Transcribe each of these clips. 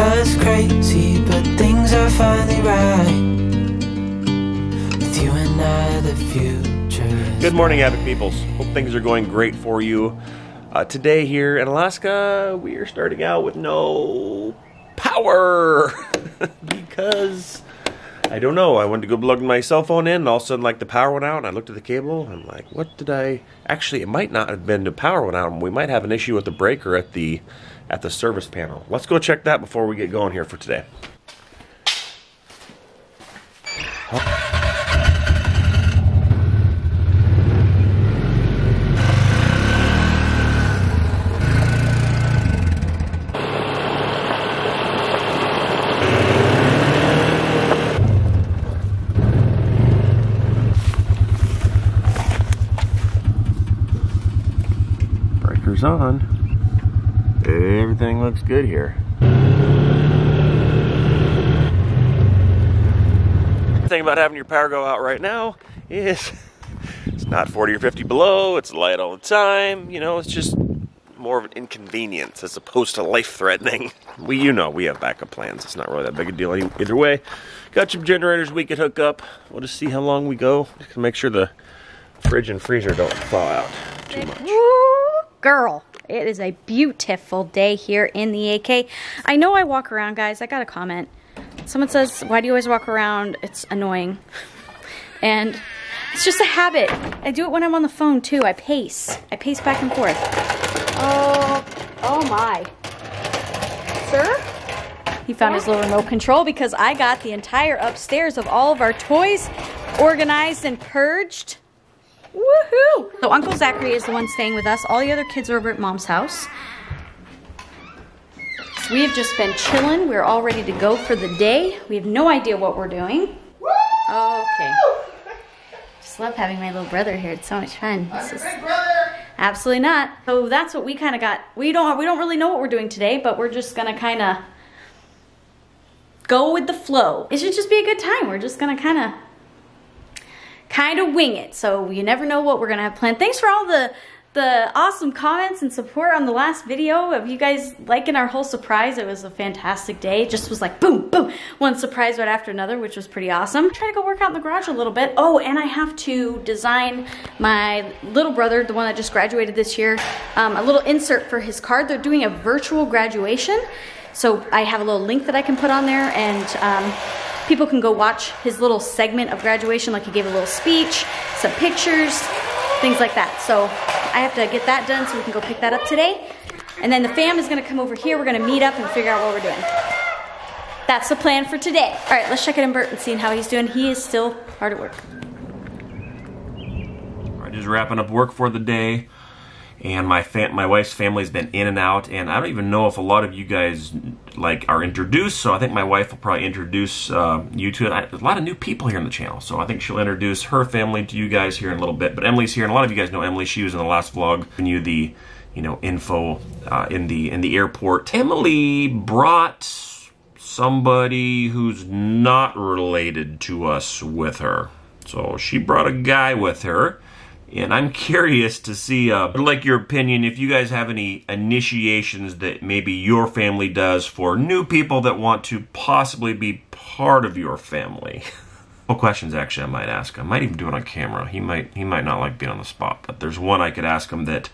us crazy, but things are finally right. With you and I, the future Good morning, Happy Peoples. Hope things are going great for you. Uh, today here in Alaska, we are starting out with no power because I don't know. I went to go plug my cell phone in, and all of a sudden, like the power went out, and I looked at the cable. I'm like, what did I? Actually, it might not have been the power went out. We might have an issue with the breaker at the at the service panel. Let's go check that before we get going here for today. On. Everything looks good here. The thing about having your power go out right now is it's not 40 or 50 below, it's light all the time, you know, it's just more of an inconvenience as opposed to life threatening. We, you know, we have backup plans. It's not really that big a deal either way. Got some generators we could hook up. We'll just see how long we go. Just to make sure the fridge and freezer don't thaw out too much. Woo, girl. It is a beautiful day here in the AK. I know I walk around, guys. I got a comment. Someone says, Why do you always walk around? It's annoying. And it's just a habit. I do it when I'm on the phone too. I pace. I pace back and forth. Oh, oh my. Sir? He found his little remote control because I got the entire upstairs of all of our toys organized and purged. Woohoo! So Uncle Zachary is the one staying with us. All the other kids are over at mom's house. So we have just been chilling. We're all ready to go for the day. We have no idea what we're doing. Okay. Just love having my little brother here. It's so much fun. Is- Absolutely not. So that's what we kind of got. We don't we don't really know what we're doing today, but we're just gonna kind of go with the flow. It should just be a good time. We're just gonna kind of kind of wing it. So you never know what we're gonna have planned. Thanks for all the the awesome comments and support on the last video of you guys liking our whole surprise. It was a fantastic day. It just was like boom, boom, one surprise right after another, which was pretty awesome. Try to go work out in the garage a little bit. Oh, and I have to design my little brother, the one that just graduated this year, um, a little insert for his card. They're doing a virtual graduation. So I have a little link that I can put on there and um, people can go watch his little segment of graduation, like he gave a little speech, some pictures, things like that. So I have to get that done so we can go pick that up today. And then the fam is gonna come over here. We're gonna meet up and figure out what we're doing. That's the plan for today. All right, let's check in on Bert and see how he's doing. He is still hard at work. All right, just wrapping up work for the day. And my my wife's family's been in and out, and I don't even know if a lot of you guys like are introduced. So I think my wife will probably introduce uh, you to it. A lot of new people here in the channel, so I think she'll introduce her family to you guys here in a little bit. But Emily's here, and a lot of you guys know Emily. She was in the last vlog, giving you the you know info uh, in the in the airport. Emily brought somebody who's not related to us with her. So she brought a guy with her. And I'm curious to see, uh, like your opinion, if you guys have any initiations that maybe your family does for new people that want to possibly be part of your family. Well, questions actually I might ask. I might even do it on camera. He might he might not like being on the spot, but there's one I could ask him that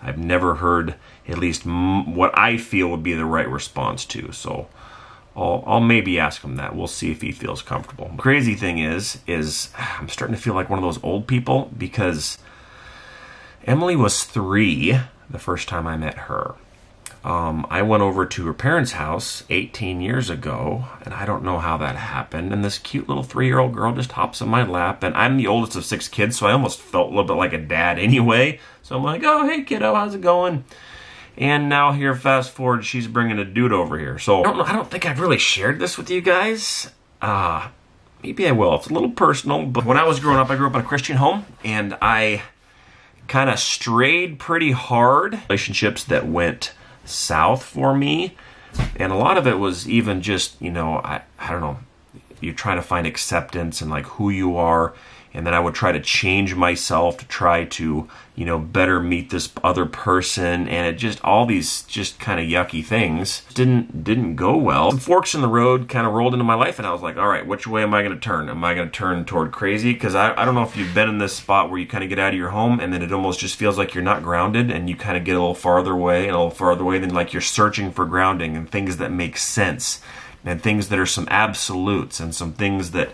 I've never heard at least m- what I feel would be the right response to. So I'll, I'll maybe ask him that. We'll see if he feels comfortable. The crazy thing is, is I'm starting to feel like one of those old people because Emily was three the first time I met her. Um, I went over to her parents' house 18 years ago, and I don't know how that happened. And this cute little three year old girl just hops on my lap, and I'm the oldest of six kids, so I almost felt a little bit like a dad anyway. So I'm like, oh, hey, kiddo, how's it going? And now here, fast forward, she's bringing a dude over here. So I don't know. I don't think I've really shared this with you guys. Uh, maybe I will. It's a little personal, but when I was growing up, I grew up in a Christian home, and I kind of strayed pretty hard. Relationships that went south for me, and a lot of it was even just you know I I don't know. You're trying to find acceptance and like who you are and then I would try to change myself to try to, you know, better meet this other person, and it just all these just kind of yucky things didn't didn't go well. Some forks in the road kind of rolled into my life, and I was like, all right, which way am I going to turn? Am I going to turn toward crazy? Because I, I don't know if you've been in this spot where you kind of get out of your home, and then it almost just feels like you're not grounded, and you kind of get a little farther away and a little farther away, then like you're searching for grounding and things that make sense, and things that are some absolutes, and some things that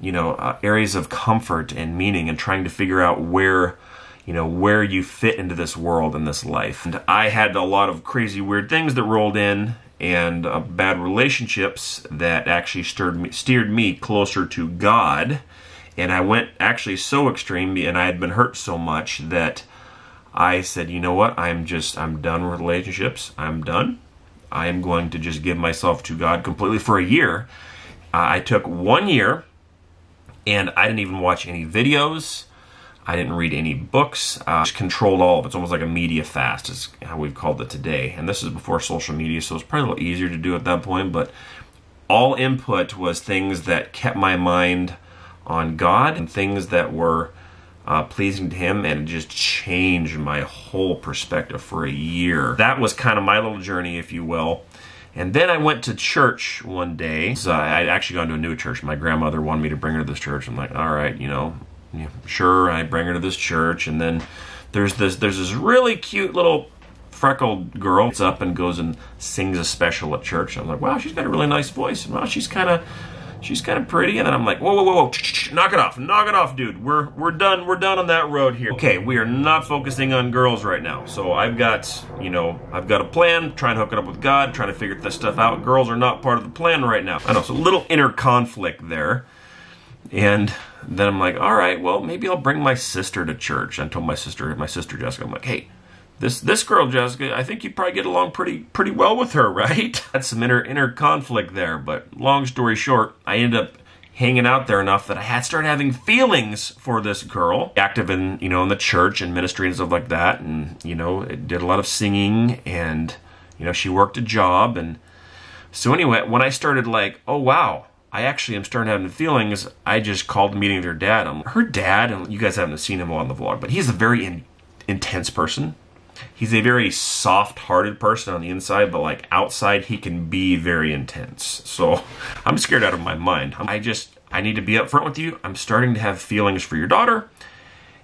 you know uh, areas of comfort and meaning and trying to figure out where you know where you fit into this world and this life. And i had a lot of crazy weird things that rolled in and uh, bad relationships that actually stirred me, steered me closer to god. And i went actually so extreme and i had been hurt so much that i said you know what? I'm just i'm done with relationships. I'm done. I am going to just give myself to god completely for a year. Uh, i took one year and I didn't even watch any videos. I didn't read any books. Uh, just controlled all of it. It's almost like a media fast, is how we've called it today. And this is before social media, so it's probably a little easier to do at that point. But all input was things that kept my mind on God and things that were uh, pleasing to Him, and it just changed my whole perspective for a year. That was kind of my little journey, if you will. And then I went to church one day. So I would actually gone to a new church. My grandmother wanted me to bring her to this church. I'm like, all right, you know, yeah, sure. I bring her to this church, and then there's this there's this really cute little freckled girl gets up and goes and sings a special at church. I'm like, wow, she's got a really nice voice, and wow, she's kind of she's kind of pretty. And then I'm like, whoa, whoa, whoa, whoa, knock it off, knock it off, dude. We're we're done, we're done on that road here. Okay, we are not focusing on girls right now. So I've got, you know, I've got a plan, trying to hook it up with God, trying to figure this stuff out. Girls are not part of the plan right now. I know, so a little inner conflict there. And then I'm like, all right, well, maybe I'll bring my sister to church. I told my sister, my sister Jessica, I'm like, hey, this this girl Jessica, I think you probably get along pretty pretty well with her, right? That's some inner inner conflict there, but long story short, I ended up hanging out there enough that I had started having feelings for this girl. Active in you know in the church and ministry and stuff like that, and you know it did a lot of singing and you know she worked a job and so anyway when I started like oh wow I actually am starting having feelings. I just called a meeting with her dad. I'm, her dad, and you guys haven't seen him on the vlog, but he's a very in, intense person he's a very soft-hearted person on the inside, but like outside, he can be very intense. So I'm scared out of my mind. I just I need to be upfront with you. I'm starting to have feelings for your daughter,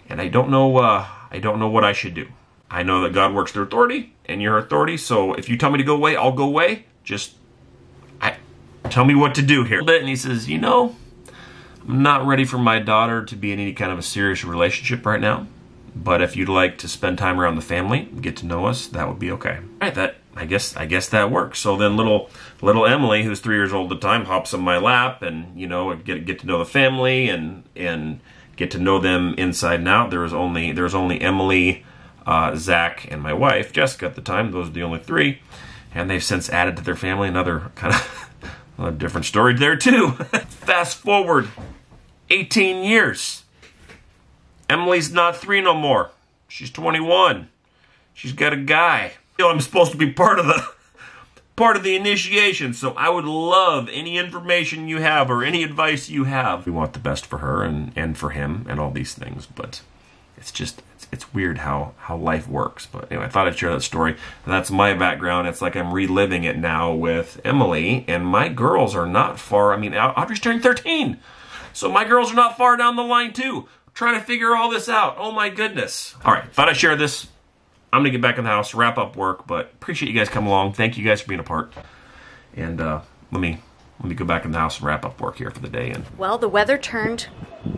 and I don't know uh, I don't know what I should do. I know that God works through authority, and your authority. So if you tell me to go away, I'll go away. Just I tell me what to do here. And he says, you know. I'm not ready for my daughter to be in any kind of a serious relationship right now. But if you'd like to spend time around the family, get to know us, that would be okay. All right, that I guess I guess that works. So then little little Emily, who's three years old at the time, hops on my lap and you know get get to know the family and and get to know them inside and out. There was only there was only Emily, uh, Zach, and my wife Jessica at the time. Those are the only three, and they've since added to their family another kind of a different story there too. Fast forward 18 years. Emily's not three no more. She's 21. She's got a guy. You know, I'm supposed to be part of the part of the initiation, so I would love any information you have or any advice you have. We want the best for her and, and for him and all these things, but it's just it's, it's weird how how life works. But anyway, I thought I'd share that story. That's my background. It's like I'm reliving it now with Emily, and my girls are not far. I mean, Audrey's turning 13, so my girls are not far down the line too trying to figure all this out. Oh my goodness. All right, thought I'd share this. I'm gonna get back in the house, wrap up work, but appreciate you guys coming along. Thank you guys for being a part. And uh, let me let me go back in the house and wrap up work here for the day. And well, the weather turned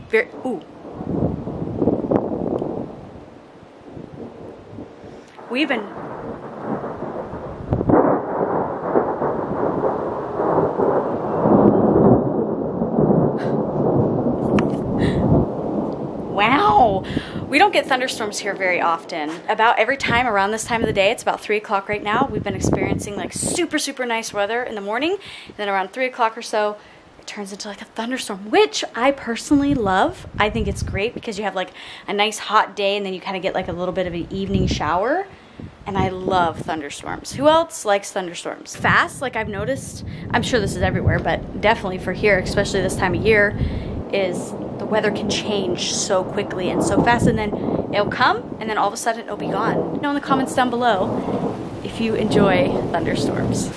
very. Ooh. We've been We don't get thunderstorms here very often. About every time around this time of the day, it's about three o'clock right now. We've been experiencing like super, super nice weather in the morning. And then around three o'clock or so, it turns into like a thunderstorm, which I personally love. I think it's great because you have like a nice hot day and then you kind of get like a little bit of an evening shower. And I love thunderstorms. Who else likes thunderstorms? Fast, like I've noticed, I'm sure this is everywhere, but definitely for here, especially this time of year, is the weather can change so quickly and so fast and then it'll come and then all of a sudden it'll be gone. Know in the comments down below if you enjoy thunderstorms.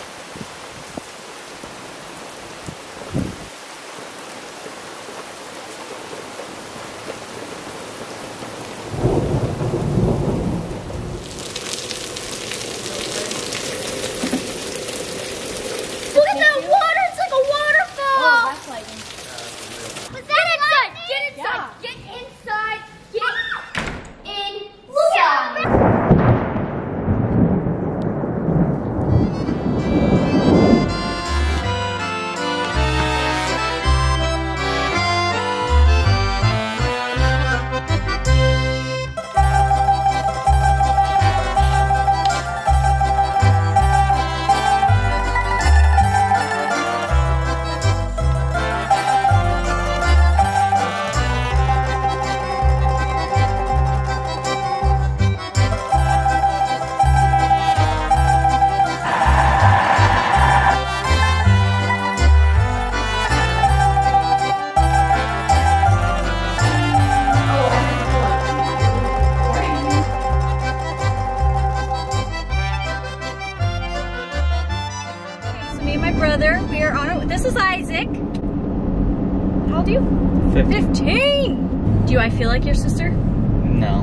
15. Do I feel like your sister? No.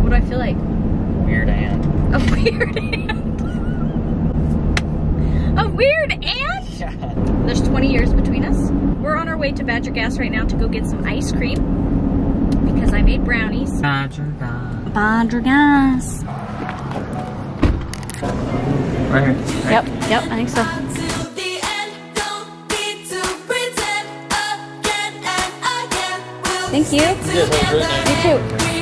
What do I feel like? Weird aunt. A weird aunt. A weird aunt? Yeah. There's 20 years between us. We're on our way to Badger Gas right now to go get some ice cream because I made brownies. Badger Gas. Badger Gas. Right here. Yep, yep, I think so. Thank you. stick. You too.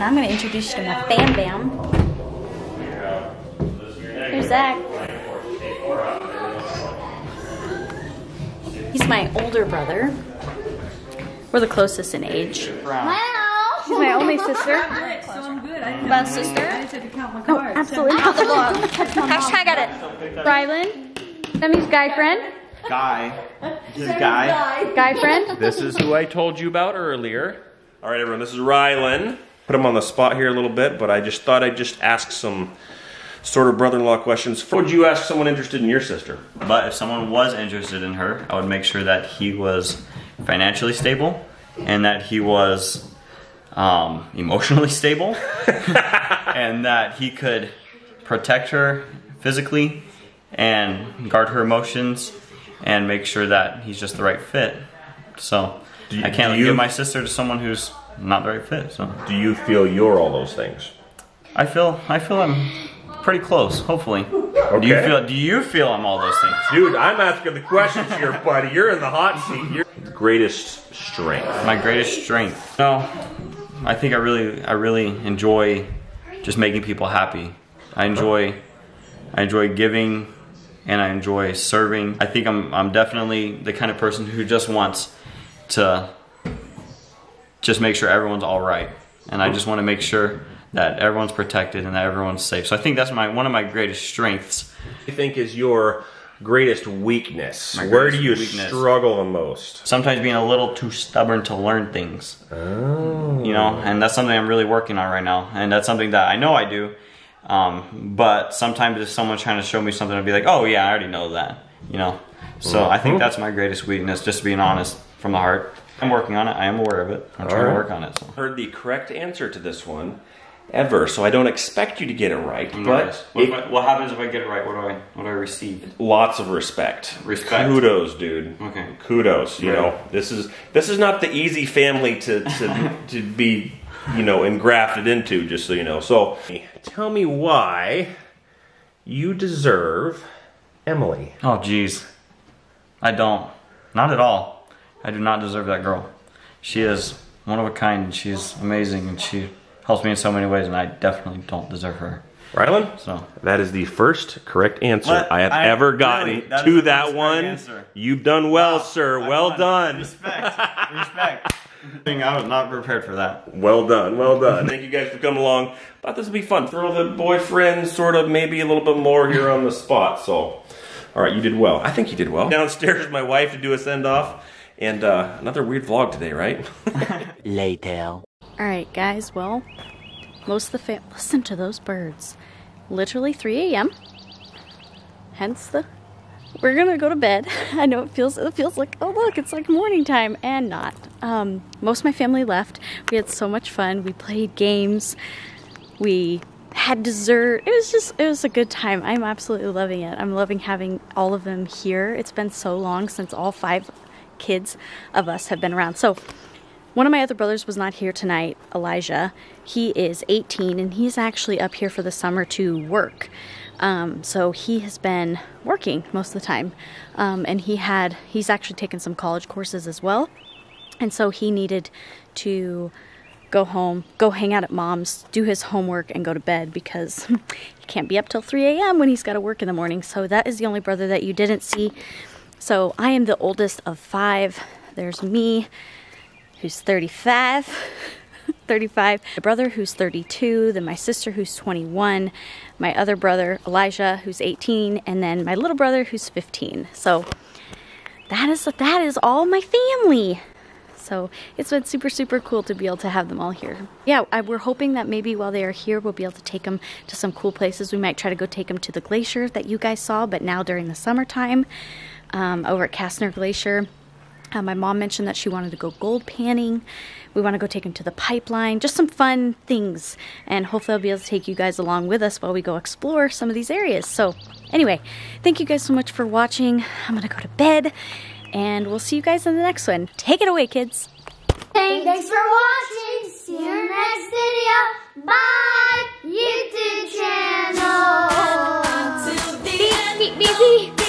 And I'm gonna introduce you to my Bam Bam. Here's Zach. He's my older brother. We're the closest in age. Wow! She's my only sister. My oh, sister. No, absolutely not the vlog. Hashtag at it. Rylan. That means guy friend. Guy. This is Guy. Guy friend. This is who I told you about earlier. All right, everyone, this is Rylan. Put him on the spot here a little bit, but I just thought I'd just ask some sort of brother-in-law questions. Would you ask someone interested in your sister? But if someone was interested in her, I would make sure that he was financially stable and that he was um, emotionally stable and that he could protect her physically and guard her emotions and make sure that he's just the right fit. So you- I can't you- give my sister to someone who's not the right fit. So Do you feel you're all those things? I feel I feel I'm pretty close. Hopefully. Okay. Do you feel Do you feel I'm all those things? Dude, I'm asking the questions here, buddy. You're in the hot seat. Your greatest strength. My greatest strength. No, I think I really, I really enjoy just making people happy. I enjoy, I enjoy giving, and I enjoy serving. I think I'm, I'm definitely the kind of person who just wants to just make sure everyone's all right, and I just want to make sure that everyone's protected and that everyone's safe. So I think that's my one of my greatest strengths. you think is your greatest weakness? My Where do you weakness. struggle the most? Sometimes being a little too stubborn to learn things. Oh. you know and that's something i'm really working on right now and that's something that i know i do um, but sometimes if someone's trying to show me something i'll be like oh yeah i already know that you know so i think that's my greatest weakness just being honest from the heart i'm working on it i am aware of it i'm trying to work on it so. Heard the correct answer to this one ever, so I don't expect you to get it right. But what, it- I- what happens if I get it right? What do I what do I receive? lots of respect. Respect. Kudos, dude. Okay. Kudos. You Right. know, this is this is not the easy family to to to be, you know, engrafted into. Just so you know. So, tell me why you deserve Emily. Oh jeez, I don't. Not at all. I do not deserve that girl. She is one of a kind. and She's amazing, and she helps me in so many ways. And I definitely don't deserve her. Rylan? So That is the first correct answer What? I have I- ever gotten really? That is to that one. answer. You've done well, Wow. sir. I well won. done. Respect. Respect. I was not prepared for that. Well done, well done. Thank you guys for coming along. Thought this would be fun. Throw the boyfriend sort of maybe a little bit more here on the spot. So, all right, you did well. I think you did well. Downstairs, with my wife to do a send off, and uh, another weird vlog today, right? Later. All right, guys. Well, most of the fam. Listen to those birds. Literally 3 a.m. Hence the. We're gonna go to bed. I know it feels it feels like oh look it's like morning time and not. Um, most of my family left. We had so much fun. We played games. We had dessert. It was just it was a good time. I'm absolutely loving it. I'm loving having all of them here. It's been so long since all five kids of us have been around. So one of my other brothers was not here tonight, Elijah. He is 18 and he's actually up here for the summer to work. Um, so he has been working most of the time. Um, and he had, he's actually taken some college courses as well. And so he needed to go home, go hang out at mom's, do his homework, and go to bed because he can't be up till 3 a.m. when he's got to work in the morning. So that is the only brother that you didn't see. So I am the oldest of five. There's me, who's 35. 35. My brother, who's 32. Then my sister, who's 21. My other brother, Elijah, who's 18. And then my little brother, who's 15. So that is that is all my family. So it's been super, super cool to be able to have them all here. Yeah, I, we're hoping that maybe while they are here, we'll be able to take them to some cool places. We might try to go take them to the glacier that you guys saw, but now during the summertime um, over at Castner Glacier. Uh, my mom mentioned that she wanted to go gold panning. We want to go take them to the pipeline, just some fun things. And hopefully, I'll be able to take you guys along with us while we go explore some of these areas. So, anyway, thank you guys so much for watching. I'm going to go to bed, and we'll see you guys in the next one. Take it away, kids. Thanks for watching. See you in the next video. Bye. YouTube channel. Till the Beep, beep, beep, beep.